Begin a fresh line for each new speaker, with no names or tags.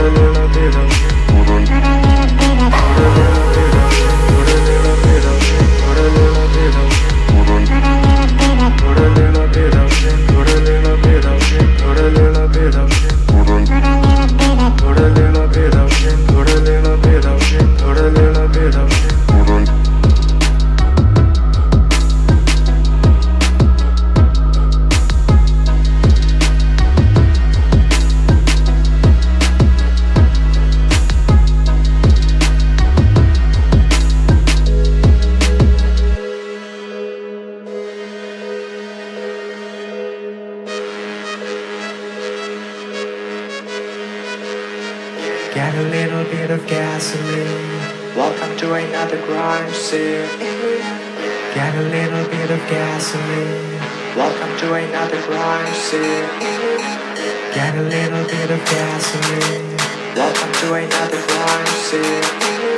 Thank you. Get a little bit of gasoline. Welcome to another crime scene. Get a little bit of gasoline. Welcome to another crime scene. Get a little bit of gasoline. Welcome to another crime scene.